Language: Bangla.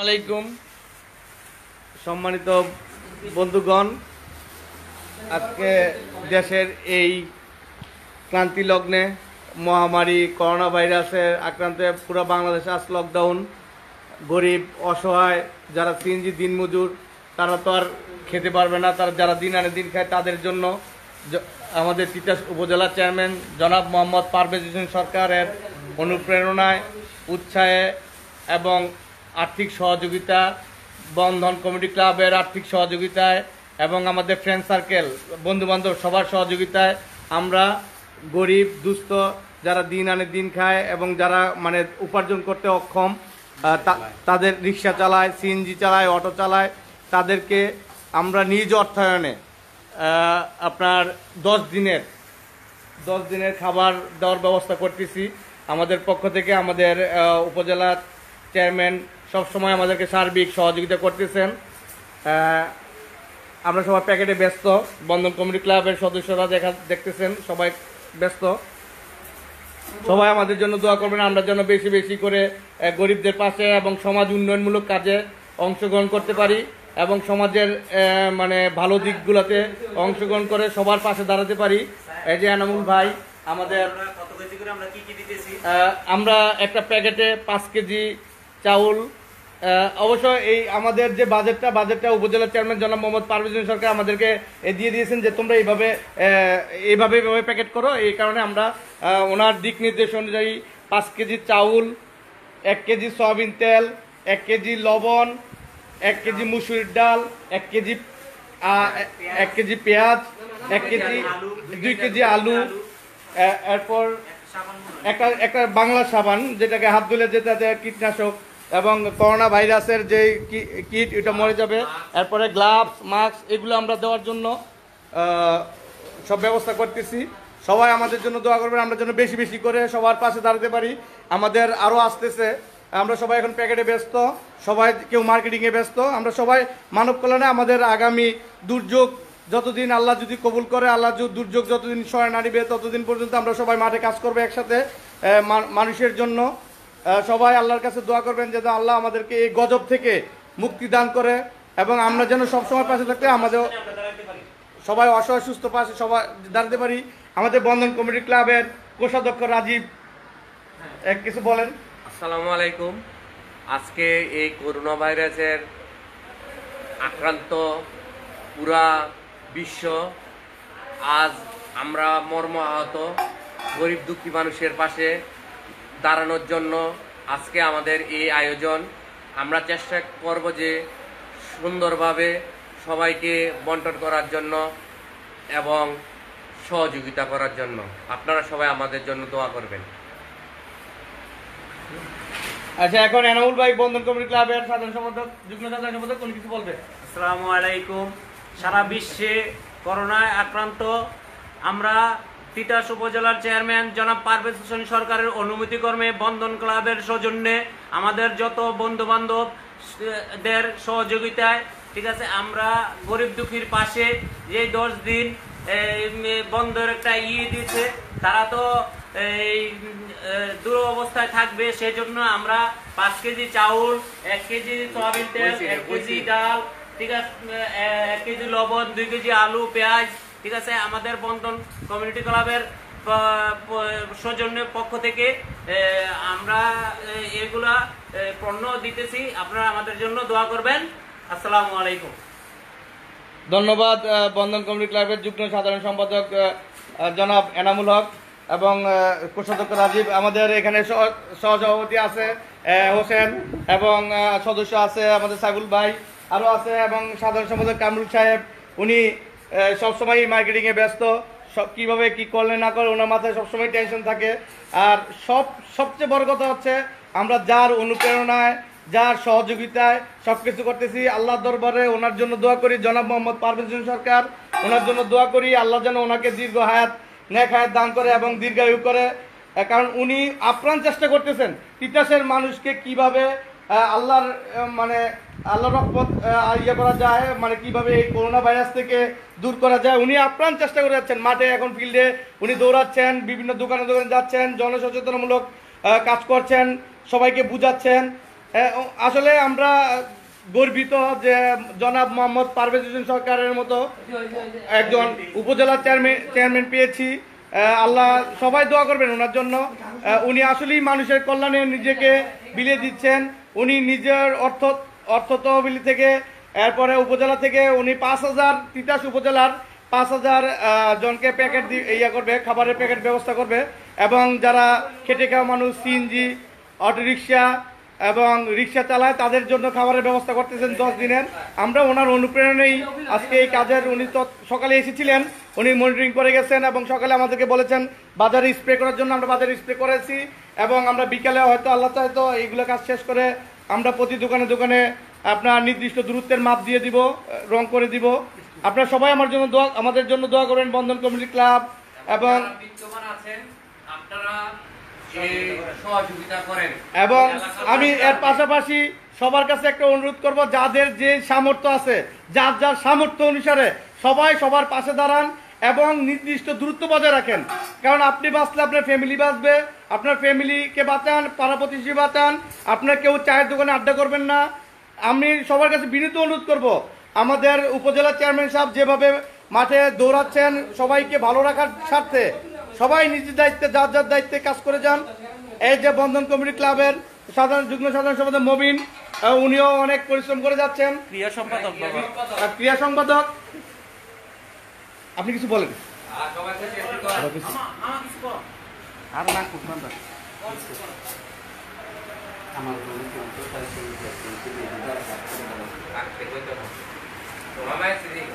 আলাইকুম সম্মানিত বন্ধুগণ, আজকে দেশের এই ক্রান্তি লগ্নে মহামারী করোনা ভাইরাসের আক্রান্তে পুরো বাংলাদেশে আজ লকডাউন গরিব, অসহায়, যারা সিএনজি, দিনমজুর, তারা তো আর খেতে পারবে না। তারা যারা দিন আনে দিন খায়, তাদের জন্য আমাদের তিতাস উপজেলা চেয়ারম্যান জনাব মোহাম্মদ পারভেজ হোসেন সরকারের অনুপ্রেরণায়, উৎসাহে এবং আর্থিক সহযোগিতা বন্ধন কমিটি ক্লাবের আর্থিক সহযোগিতায় এবং আমাদের ফ্রেন্ড সার্কেল বন্ধুবান্ধব সবার সহযোগিতায় আমরা গরিব দুস্থ যারা দিন আনে দিন খায় এবং যারা মানে উপার্জন করতে অক্ষম তাদের রিক্সা চালায় সিএনজি চালায় অটো চালায় তাদেরকে আমরা নিজ অর্থায়নে আপনার দশ দিনের দশ দিনের খাবার দেওয়ার ব্যবস্থা করতেছি। আমাদের পক্ষ থেকে আমাদের আহ, উপজেলা চেয়ারম্যান সবসময় আমাদেরকে সার্বিক সহযোগিতা করতেছেন। আমরা সবাই প্যাকেটে ব্যস্ত। বন্ধন কমিটি ক্লাবের সদস্যরা দেখা দেখতেছেন সবাই ব্যস্ত। সবাই আমাদের জন্য দোয়া করবেন আমরা যেন বেশি বেশি করে গরিবদের পাশে এবং সমাজ উন্নয়নমূলক কাজে অংশগ্রহণ করতে পারি এবং সমাজের মানে ভালো দিকগুলোতে অংশগ্রহণ করে সবার পাশে দাঁড়াতে পারি। এই যে এনামুল ভাই আমাদের আমরা কত কেজি করে আমরা কি কি দিতেছি? আহ, আমরা একটা প্যাকেটে পাঁচ কেজি চাউল অবশ্য এই আমাদের যে বাজেটটা বাজেটটা উপজেলা চেয়ারম্যান জনাব মোহাম্মদ পারভেজ সরকার আমাদেরকে দিয়ে দিয়েছেন যে তোমরা এইভাবে এইভাবে এইভাবে প্যাকেট করো এই কারণে আমরা ওনার দিক নির্দেশ অনুযায়ী পাঁচ কেজি চাউল, এক কেজি সয়াবিন তেল, এক কেজি লবণ, এক কেজি মুসুরির ডাল, এক কেজি এক কেজি পেঁয়াজ, এক কেজি, দুই কেজি আলু এরপর। একটা একটা বাংলা সাবান যেটাকে হাত ধুলে যেটাতে কীটনাশক এবং করোনা ভাইরাসের যে কিট, এটা মরে যাবে। এরপরে গ্লাভস মাস্ক এগুলো আমরা দেওয়ার জন্য সব ব্যবস্থা করতেছি। সবাই আমাদের জন্য দোয়া করবেন, আমরা যেন বেশি বেশি করে সবার পাশে দাঁড়াতে পারি। আমাদের আরও আসতেছে, আমরা সবাই এখন প্যাকেটে ব্যস্ত, সবাই কেউ মার্কেটিংয়ে ব্যস্ত, আমরা সবাই মানব কল্যাণে আমাদের আগামী দুর্যোগ যতদিন আল্লাহ যদি কবুল করে, আল্লাহ দুর্যোগ যতদিন সয় নাড়িবে, ততদিন পর্যন্ত আমরা সবাই মাঠে কাজ করব একসাথে মানুষের জন্য। সবাই আল্লাহর কাছে দোয়া করবেন যে আল্লাহ আমাদেরকে এই গজব থেকে মুক্তি দান করে এবং আমরা যেন সবসময় পাশে থাকতে আমাদের সবাই অসহায়, সুস্থ পাশে সবাই দাঁড়াতে পারি। আমাদের বন্ধন কমিটি ক্লাবের কোষাধ্যক্ষ রাজীব, এক কিছু বলেন। আসসালামু আলাইকুম। আজকে এই করোনা ভাইরাসের আক্রান্ত পুরা বিশ্ব, আজ আমরা মর্ম আহত গরিব দুঃখী মানুষের পাশে দাঁড়ানোর জন্য আজকে আমাদের এই আয়োজন। আমরা চেষ্টা করব যে সুন্দরভাবে সবাইকে বন্টন করার জন্য এবং সহযোগিতা করার জন্য। আপনারা সবাই আমাদের জন্য দোয়া করবেন। আচ্ছা এখন এনামুল ভাই বন্ধন কমিটি ক্লাবের সাধারণ সম্পাদক যুগ্ম সাধারণ সম্পাদক কোন কিছু বলবে? আসসালামু আলাইকুম। সারা বিশ্বে করোনায় আক্রান্ত আমরা তিতাস উপজেলার চেয়ারম্যান জনাব পারভেজ হোসেন সরকারের অনুমতিক্রমে বন্ধন ক্লাবের সৌজন্যে আমাদের যত বন্ধু বান্ধব দের সহযোগিতায় ঠিক আছে আমরা গরিব দুঃখীর পাশে যে দশ দিন বন্ধের একটা ইয়ে দিয়েছে তারা তো এই উম, দূর অবস্থায় থাকবে সেজন্য আমরা পাঁচ কেজি চাউল এক কেজি সয়াবিন তেল এক কেজি ডাল ঠিক আছে এক কেজি লবণ দুই কেজি আলু পেঁয়াজ ঠিক আছে? আমাদের বন্ধন কমিউনিটি ক্লাবের সৌজন্যের পক্ষ থেকে আমরা এগুলা পণ্য দিতেছি। আপনারা আমাদের জন্য দোয়া করবেন। আসসালামু আলাইকুম। ধন্যবাদ বন্ধন কমিটি ক্লাবের যুগ্ম সাধারণ সম্পাদক জনাব এনামুল হক এবং কোষাধ্যক্ষ রাজীব। আমাদের এখানে সহ- সহসভাপতি আছে হোসেন এবং সদস্য আছে আমাদের সাইবুল ভাই আরও আছে এবং সাধারণ সম্পাদক কামরুল সাহেব। উনি সবসময় মার্কেটিংয়ে ব্যস্ত। সব কীভাবে কী করলে না করলে ওনার মাথায় সবসময় টেনশন থাকে। আর সব, সবচেয়ে বড় কথা হচ্ছে, আমরা যার অনুপ্রেরণায়, যার সহযোগিতায় সব কিছু করতেছি আল্লাহ দরবারে ওনার জন্য দোয়া করি, জনাব মোহাম্মদ পারভেজ সরকার। ওনার জন্য দোয়া করি, আল্লাহ যেন ওনাকে দীর্ঘ হায়াত ন্যাক হায়াত দান করে এবং দীর্ঘায়ু করে। কারণ উনি আপ্রাণ চেষ্টা করতেছেন, তিতাসের মানুষকে কীভাবে আল্লাহর মানে আল্লাহর রহমত ইয়ে করা যায় মানে কীভাবে এই করোনা ভাইরাস থেকে দূর করা যায়, উনি আপ্রাণ চেষ্টা করে যাচ্ছেন। মাঠে এখন ফিল্ডে উনি দৌড়াচ্ছেন, বিভিন্ন দোকানে দোকানে যাচ্ছেন, জনসচেতনমূলক কাজ করছেন, সবাইকে বুঝাচ্ছেন। আসলে আমরা গর্বিত যে জনাব মোহাম্মদ পারভেজ হোসেন সরকারের মতো একজন উপজেলা চেয়ারম্যান চেয়ারম্যান পেয়েছি। আল্লাহ সবাই দোয়া করবেন ওনার জন্য। উনি আসলেই মানুষের কল্যাণে নিজেকে বিলিয়ে দিচ্ছেন। উনি নিজের অর্থ অর্থ তহবিল থেকে, এরপরে উপজেলা থেকে উনি পাঁচ হাজার, তিতাস উপজেলার পাঁচ হাজার জনকে প্যাকেট ইয়া করবে, খাবারের প্যাকেট ব্যবস্থা করবে। এবং যারা খেটে খাওয়া মানুষ, সিএনজি, অটোরিকশা এবং রিক্সা চালায়, তাদের জন্য খাবারের ব্যবস্থা করতেছেন দশ দিনের। আমরা ওনার অনুপ্রেরণেই আজকে এই কাজের, উনি সকালে এসেছিলেন, উনি মনিটরিং করে গেছেন এবং সকালে আমাদেরকে বলেছেন, বাজারে স্প্রে করার জন্য আমরা বাজারে স্প্রে করেছি। এবং আমরা বিকালে হয়তো আল্লাহ হয়তো এইগুলো কাজ শেষ করে আমরা প্রতি দোকানে দোকানে আপনার নির্দিষ্ট দূরত্বের মাপ দিয়ে দিব রং করে দিব। আপনারা সবাই আমার জন্য দোয়া আমাদের জন্য দোয়া করেন বন্ধন কমিটি ক্লাব এবং এবং আমি এর পাশাপাশি সবার কাছে একটা অনুরোধ করব যাদের যে সামর্থ্য আছে যার যার সামর্থ্য অনুসারে সবাই সবার পাশে দাঁড়ান এবং নির্দিষ্ট দূরত্ব বজায় রাখেন। কারণ আপনি বাঁচলে আপনার ফ্যামিলি বাঁচবে আপনার ফ্যামিলিকে বাঁচান পাড়া প্রতিবেশী বাঁচান আপনার কেউ চায়ের দোকানে আড্ডা করবেন না। আমি সবার কাছে বিনীত অনুরোধ করব আমাদের উপজেলা চেয়ারম্যান সাহেব যেভাবে মাঠে দৌড়াচ্ছেন সবাইকে ভালো রাখার স্বার্থে সবাই নিজের দায়িত্বে যার যার দায়িত্বে কাজ করে যান। এই যে বন্ধন কমিটি ক্লাবের সাধারণ যুগ্ম সাধারণ সম্পাদক মবিন উনিও অনেক পরিশ্রম করে যাচ্ছেন। ক্রিয়া সম্পাদক বাবা। ক্রিয়া সম্পাদক। আপনি কিছু বলেন। আর সবাইকে চেষ্টা করেন। মামা কিছু কর আর না খুব ভালো। রাখতে কইতে হবে। মামায় সিরিং।